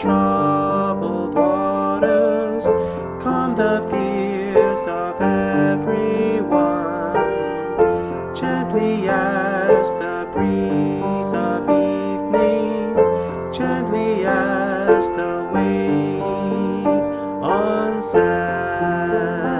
troubled waters, calm the fears of everyone. Gently as the breeze of evening, gently as the wave on sand.